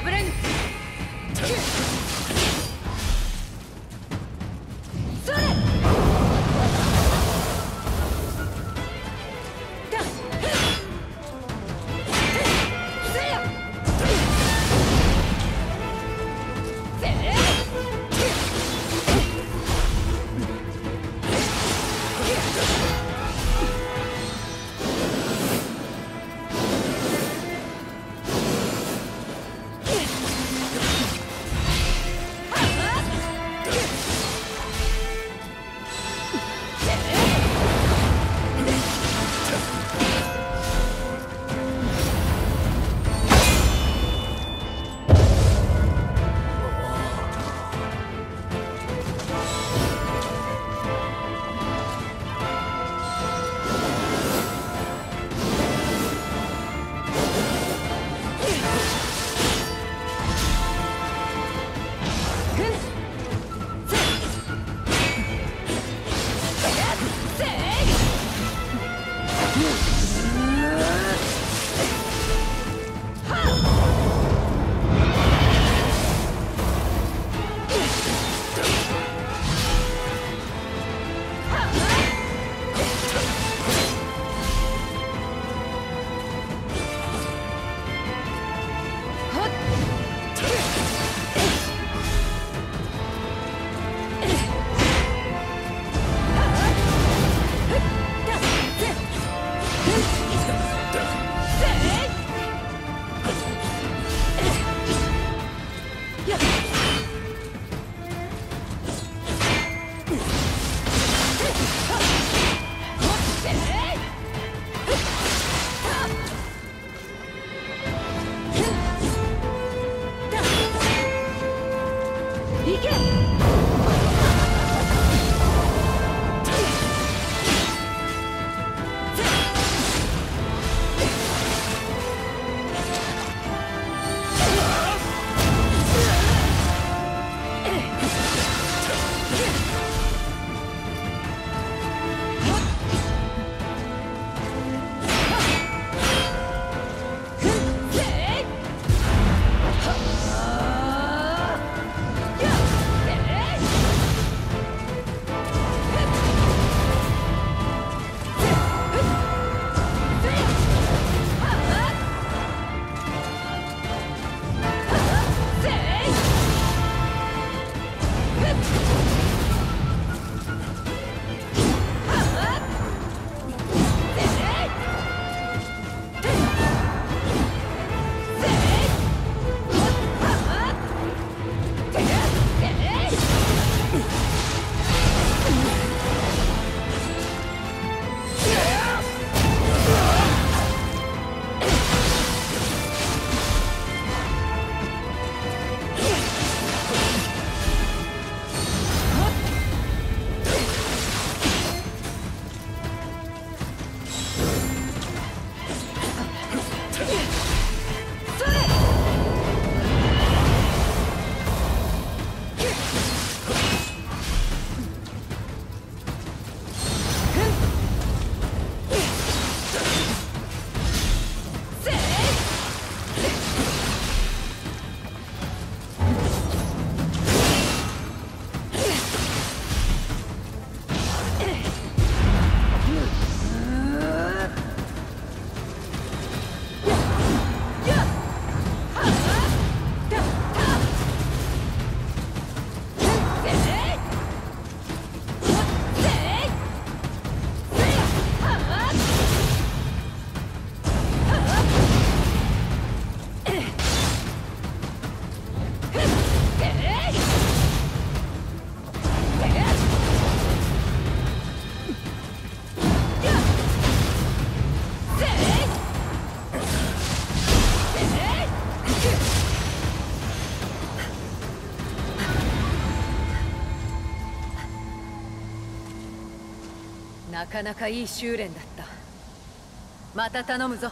破れぬそなかなかいい修練だった。また頼むぞ。